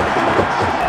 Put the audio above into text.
何?